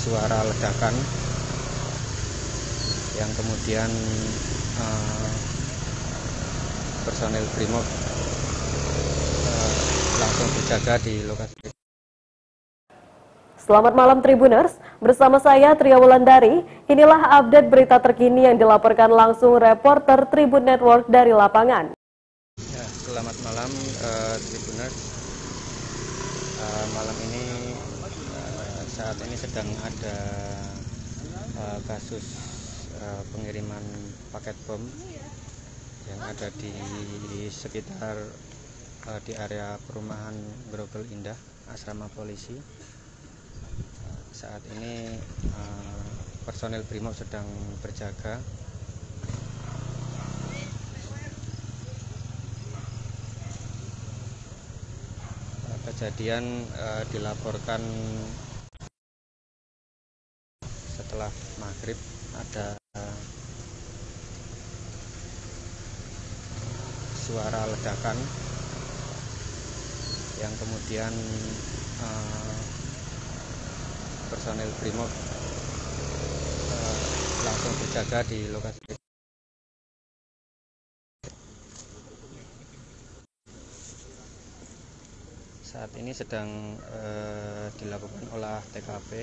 suara ledakan yang kemudian uh, personil Brimob uh, langsung berjaga di lokasi. Selamat malam Tribuners, bersama saya Tria Wulandari. Inilah update berita terkini yang dilaporkan langsung reporter Tribun Network dari lapangan. Ya, selamat malam uh, Tribuners. Uh, malam ini saat ini sedang ada uh, kasus uh, pengiriman paket bom yang ada di sekitar uh, di area perumahan Grogol Indah, asrama polisi. Uh, saat ini uh, personil Brimob sedang berjaga. Kejadian uh, dilaporkan setelah maghrib ada suara ledakan yang kemudian uh, personil Brimob uh, langsung berjaga di lokasi. Saat ini sedang uh, dilakukan olah TKP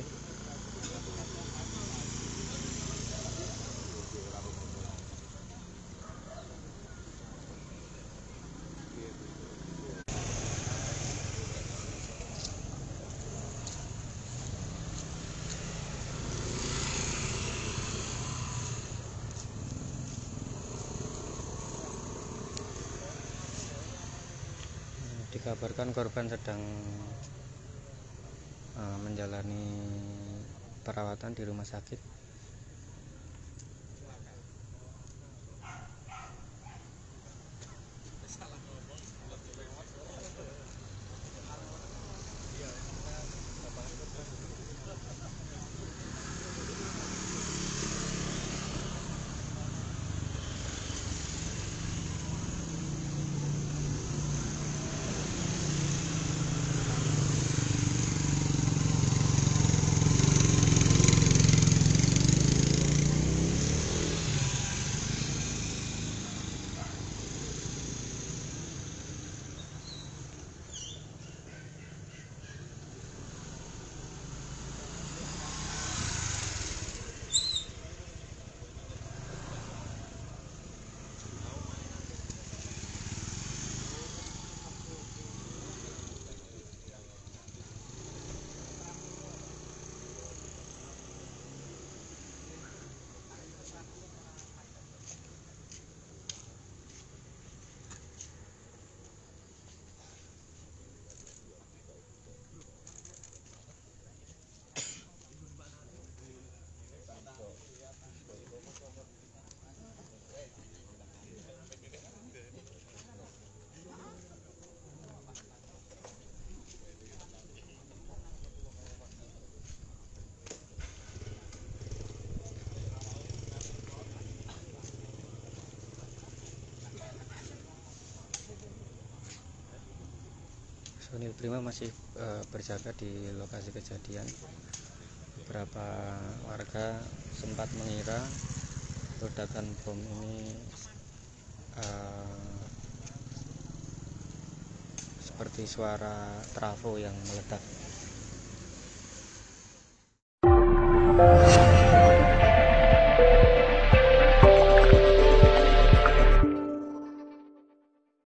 dikabarkan korban sedang uh, menjalani perawatan di rumah sakit personil Prima masih uh, berjaga di lokasi kejadian. Beberapa warga sempat mengira ledakan bom ini uh, seperti suara trafo yang meledak